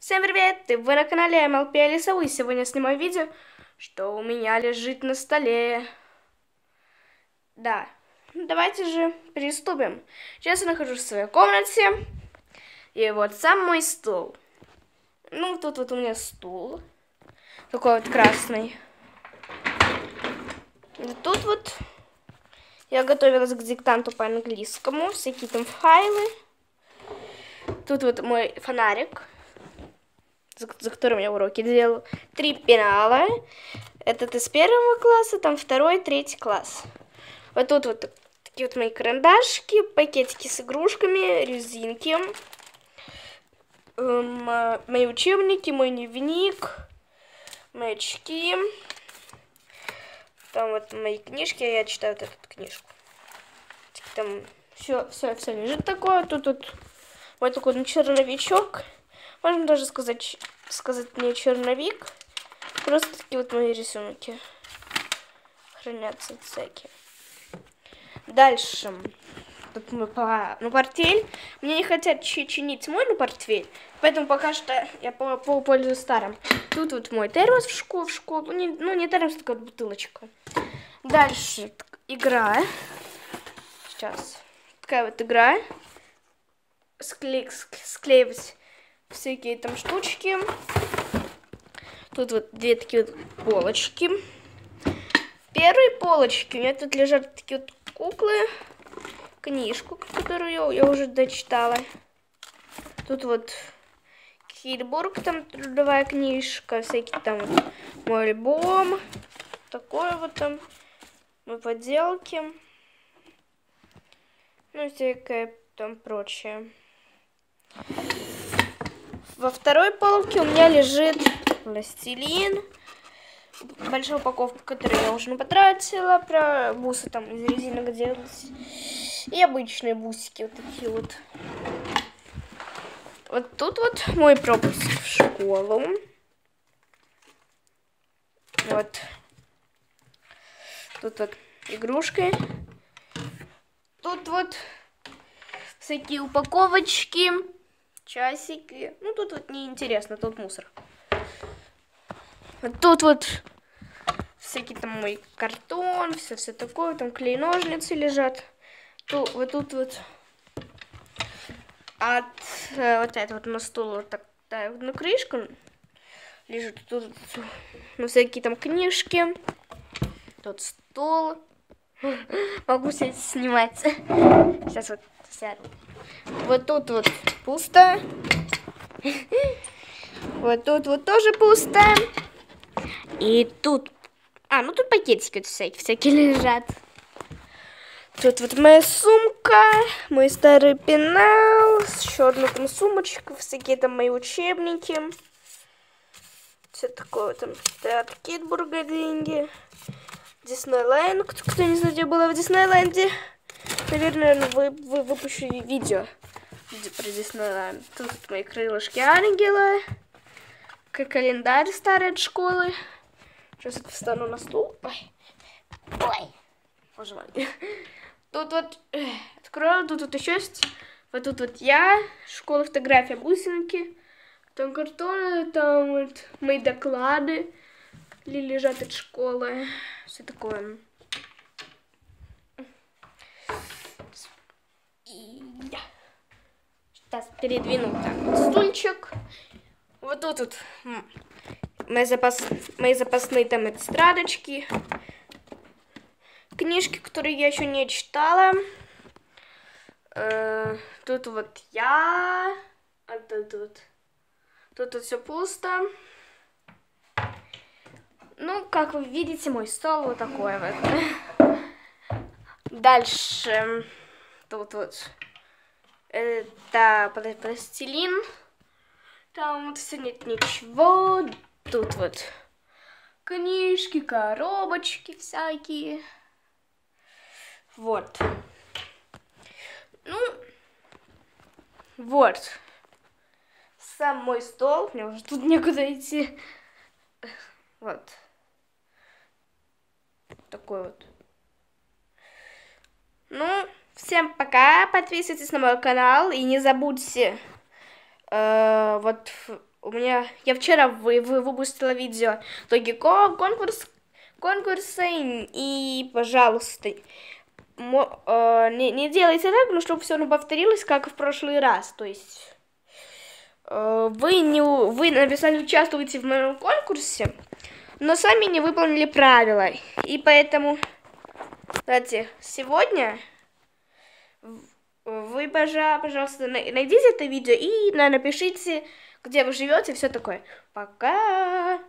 Всем привет! Ты вы на канале MLP Алисову, и сегодня снимаю видео, что у меня лежит на столе. Да, давайте же приступим. Сейчас я нахожусь в своей комнате, и вот сам мой стул. Ну, тут вот у меня стул, такой вот красный. И тут вот я готовилась к диктанту по английскому, всякие там файлы. Тут вот мой фонарик за, за которым я уроки делал, три пенала. Этот из первого класса, там второй, третий класс. Вот тут вот такие вот мои карандашки, пакетики с игрушками, резинки, эм, мои учебники, мой дневник, мои очки. Там вот мои книжки, я читаю вот эту книжку. Там все, все, все лежит такое. Тут вот вот такой черновичок. Можно даже сказать, сказать мне черновик. Просто такие вот мои рисунки хранятся всякие. Дальше. Тут мы по... Ну, портфель. Мне не хотят чинить мой, ну, портфель. Поэтому пока что я пользуюсь старым. Тут вот мой термос в школу. В школу. Не, ну, не термос, вот бутылочка. Дальше. Игра. Сейчас. Такая вот игра. Скле... Склеивать всякие там штучки. Тут вот две такие вот полочки. В первой полочке у меня тут лежат такие вот куклы, книжку, которую я уже дочитала. Тут вот Хильбург, там трудовая книжка, всякие там вот мой альбом, такое вот там, мои поделки, ну всякое там прочее. Во второй полке у меня лежит пластилин. Большая упаковка, которую я уже не потратила. Про бусы там из резинок делать. И обычные бусики вот такие вот. Вот тут вот мой пропуск в школу. Вот. Тут вот игрушки. Тут вот всякие упаковочки часики. Ну, тут вот неинтересно, тут мусор. Вот тут вот всякий там мой картон, все, все такое, там клей ножницы лежат. Тут, вот тут вот от э, вот это вот на стул вот так, да, на крышку лежит тут, ну, всякие там книжки. Тут стол. Могу сесть снимать. Сейчас вот сяду. Вот тут вот пусто. Вот тут вот тоже пусто. И тут... А, ну тут пакетики всякие, всякие лежат. Тут вот моя сумка, мой старый пенал, еще одну там сумочку, всякие там мои учебники. Все такое там, от Китбурга деньги. Диснейленд, кто, кто не знает, я была в Диснейленде. Наверное, вы, вы выпущу видео про Диснейленд. Тут мои крылышки ангела. Календарь старый от школы. Сейчас это встану на стул. Ой. Ой. Боже мой. Тут вот э, открою, тут вот еще есть. Вот тут вот я, школа фотография бусинки. Там картоны, там вот мои доклады лежат от школы. Все такое. И я сейчас передвину так вот стульчик. Вот тут вот мои, запас, мои запасные там эстрадочки. Книжки, которые я еще не читала. Э, тут вот я. А тут вот. Тут вот все пусто. Ну, как вы видите, мой стол вот такой вот. Дальше. Тут вот это пластилин. Там вот все нет ничего. Тут вот книжки, коробочки всякие. Вот. Ну, вот. Сам мой стол. Мне уже тут некуда идти. Вот. Такой вот. Ну, всем пока. Подписывайтесь на мой канал. И не забудьте, э, вот у меня... Я вчера вы, вы, выпустила видео итоги конкурс, конкурса, и, пожалуйста, мо, э, не, не делайте так, ну, чтобы все ну, повторилось, как в прошлый раз. То есть э, вы, не, вы написали участвуете в моем конкурсе, но сами не выполнили правила. И поэтому, кстати, сегодня вы, пожалуйста, найдите это видео и напишите, где вы живете, все такое. Пока!